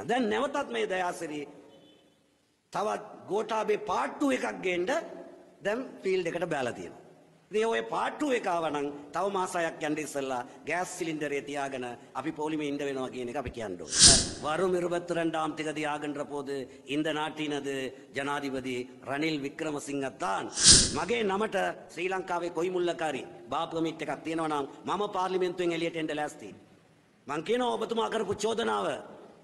කරන්න. දැන් නැවතත් මේ දයාසිරි තවත් ගෝඨාභය part 2 එකක් ගේන්න දැන් ෆීල්ඩ් එකට බැලලා තියෙනවා. ඉතින් ඔය part 2 එක ආවනම් තව මාසයක් යන්න ඉස්සෙල්ලා ගෑස් සිලින්ඩරේ තියාගෙන අපි පොලිමේ ඉඳ වෙනවා කියන එක අපි කියන්න ඕනේ. වරුම් 22 ஆம் தேதி ஆகின்ற போது இந்த நாட்டினது ஜனாதிபதி රනිල් වික්‍රමසිංහ தான் මගේ නමට ශ්‍රී ලංකාවේ කොයි මුල්ලකාරී බාප්කමිට් එකක් තියෙනවා නම් මම පාර්ලිමේන්තුවෙන් එළියට එන්න ලෑස්තියි. මං කියනවා ඔබතුමා කරපු චෝදනාව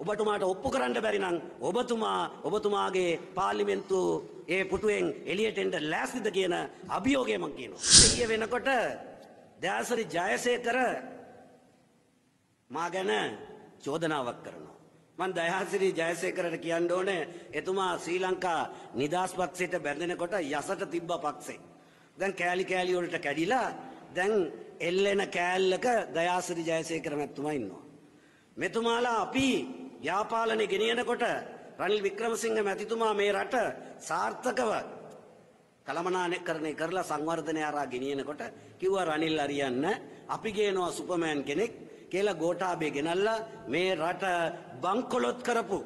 ඔබතුමාට ඔප්පු කරන්න බැරි නම් ඔබතුමා ඔබතුමාගේ පාර්ලිමේන්තු ඒ පුටුවෙන් එළියට එන්න ලෑස්තිද කියන අභියෝගය මං කියනවා. ඊයේ වෙනකොට දයාසරි ජයසේකර මා ගැන චෝදනාවක් කරනවා. මන් දයාසිරි ජයසේකරට කියන්න ඕනේ එතුමා ශ්‍රී ලංකා නිදහස් පක්ෂයට බැඳෙනකොට යසට තිබ්බ පක්ෂේ. දැන් කෑලි කෑලි වලට කැඩිලා දැන් එල්ලෙන කෑල්ලක දයාසිරි ජයසේකර මැතිතුමා ඉන්නවා. මෙතුමාලා අපි ව්‍යාපාලනය ගෙනියනකොට රනිල් වික්‍රමසිංහ මැතිතුමා මේ රට සාර්ථකව කළමනානය කරණය කරලා සංවර්ධනය අරා ගෙනියනකොට කිව්වා රනිල් අරියන්න අපි ගේනවා සුපමෑන් කෙනෙක් කියලා ගෝඨාභය ගෙනල්ලා මේ රට බංකොලොත් කරපු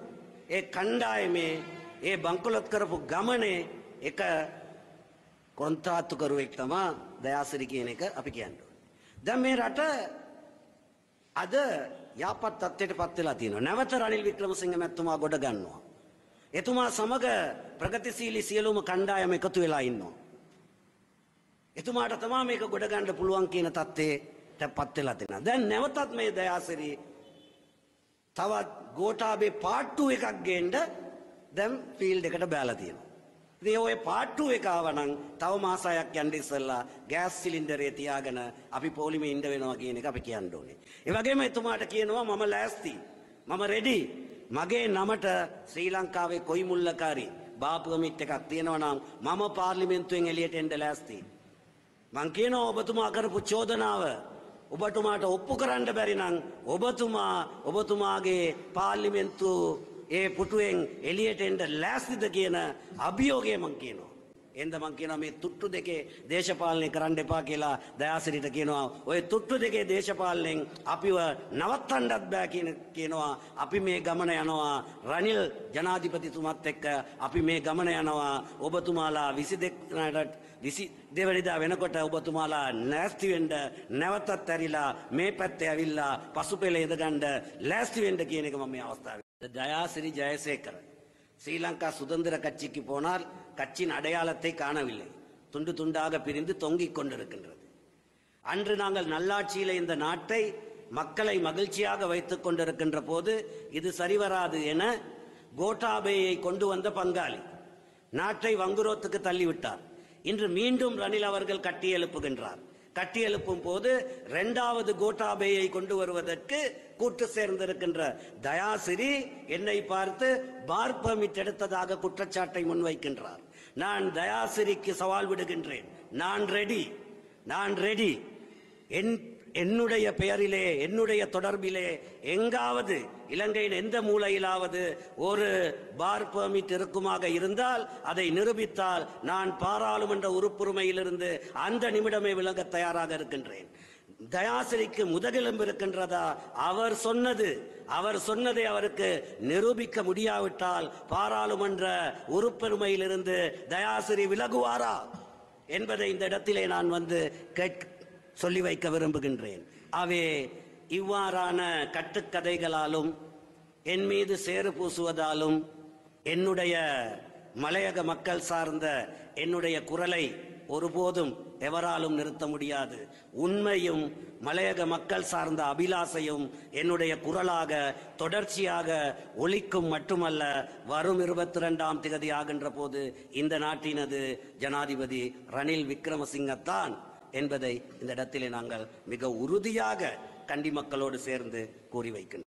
ඒ කණ්ඩායමේ ඒ බංකොලොත් කරපු ගමනේ එක කොන්ත්‍රාත්තුකරුවෙක් තමා දයාසිරි කියන එක අපි කියන්න ඕනේ. දැන් මේ රට අද යාපත් තත්ත්වයට පත් වෙලා තියෙනවා. නැවත රනිල් වික්‍රමසිංහ මැතිතුමා ගොඩ ගන්නවා. එතුමා සමග ප්‍රගතිශීලී සියලුම කණ්ඩායම එකතු වෙලා ඉන්නවා. එතුමාට තමා මේක ගොඩ ගන්න පුළුවන් කියන තත්ත්වයට පත් වෙලා තියෙනවා. දැන් නැවතත් මේ දයාසිරි තවත් ගෝඨාභය පාට්ටු එකක් ගේන්න දැන් ෆීල්ඩ් එකට බැලලා තියෙනවා. ඉතින් ඔය පාට්ටු එක ආවනම් තව මාසයක් යන්න ඉස්සෙල්ලා ගෑස් සිලින්ඩරේ තියාගෙන අපි පොලිමේ ඉන්න වෙනවා කියන එක අපි කියන්න ඕනේ. ඒ වගේම එතුමාට කියනවා මම ලෑස්ති. මම රෙඩි. මගේ නමට ශ්‍රී ලංකාවේ කොයි මුල්ලකාරී බාපුගමිට් එකක් තියෙනවා නම් මම පාර්ලිමේන්තුවෙන් එළියට එන්න ලෑස්තියි. මං කියනවා ඔබතුමා කරපු චෝදනාව ඔබතුමාට ඔප්පු කරන්න බැරි නම් ඔබතුමා ඔබතුමාගේ පාර්ලිමේන්තු ඒ පුටුවෙන් එළියට එන්න ලෑස්තිද කියන අභියෝගය මං කියනවා. එන්ද මං කියනවා මේ තුට්ටු දෙකේ දේශපාලනය කරන්න එපා කියලා දයාසිරිට කියනවා. ඔය තුට්ටු දෙකේ දේශපාලනයෙන් අපිව නවත්තන්නත් බෑ කියන කියනවා. අපි මේ ගමන යනවා රනිල් ජනාධිපතිතුමත් එක්ක අපි මේ ගමන යනවා ඔබතුමාලා 22 විසි දෙවනිදා වෙනකොට ඔබතුමාලා නැස්තිවෙන්ඩ නැවතත් ඇරිලා මේ පැත්තේ ඇවිල්ලා පසුපෙළ එදගණ්ඩ ලෑස්තිවෙන්ඩ කියන එක මම මේ අවස්ථාව. தயாசிரி ஜெயசேகர் ஸ்ரீலங்கா சுதந்திர கட்சிக்கு போனால் கட்சியின் அடையாளத்தை காணவில்லை. துண்டு துண்டாக பிரிந்து தொங்கிக் கொண்டிருக்கின்றது. அன்று நாங்கள் நல்லாட்சியில இந்த நாட்டை மக்களை மகிழ்ச்சியாக வைத்துக் கொண்டிருக்கின்ற போது இது சரிவராது என கோட்டாபேயை கொண்டு வந்த பங்காளி நாட்டை வங்குரோத்துக்கு தள்ளிவிட்டார். இன்று மீண்டும் ரணில் அவர்கள் கட்டி எழுப்புகின்றார். கட்டி எழுப்பும் போது இரண்டாவது கோட்டாபேயை கொண்டு வருவதற்கு கூட்டு சேர்ந்திருக்கின்ற தயாசிரி என்னை பார்த்து பார் பர்மிட் எடுத்ததாக குற்றச்சாட்டை முன்வைக்கின்றார். நான் தயாசிரிக்கு சவால் விடுகின்றேன். நான் ரெடி நான் ரெடி என் என்னுடைய பெயரிலே என்னுடைய தொடர்பிலே எங்காவது இலங்கையின் எந்த மூலையிலாவது ஒரு பார் பெர்மிட் இருக்குமாக இருந்தால் அதை நிரூபித்தால் நான் பாராளுமன்ற உறுப்புரிமையிலிருந்து அந்த நிமிடமே விளங்க தயாராக இருக்கின்றேன். தயாசிரிக்கு முதுகெலும்பு இருக்கின்றதா அவர் சொன்னது. அவர் சொன்னதை அவருக்கு நிரூபிக்க முடியாவிட்டால் பாராளுமன்ற உறுப்பெருமையிலிருந்து தயாசிரி விலகுவாரா என்பதை இந்த இடத்திலே நான் வந்து கேட்க சொல்லி வைக்க விரும்புகின்றேன். அவே இவ்வாறான கட்டுக்கதைகளாலும் என் மீது சேறு பூசுவதாலும் என்னுடைய மலையக மக்கள் சார்ந்த என்னுடைய குரலை ஒருபோதும் எவராலும் நிறுத்த முடியாது. உண்மையும் மலையக மக்கள் சார்ந்த அபிலாசையும் என்னுடைய குரலாக தொடர்ச்சியாக ஒழிக்கும் மட்டுமல்ல வரும் இருபத்தி ரெண்டாம் திகதி ஆகின்ற போது இந்த நாட்டினது ஜனாதிபதி ரணில் விக்ரமசிங்கத்தான் என்பதை இந்த இடத்திலே நாங்கள் மிக உறுதியாக கண்டி மக்களோடு சேர்ந்து கூறி வைக்கின்றோம்.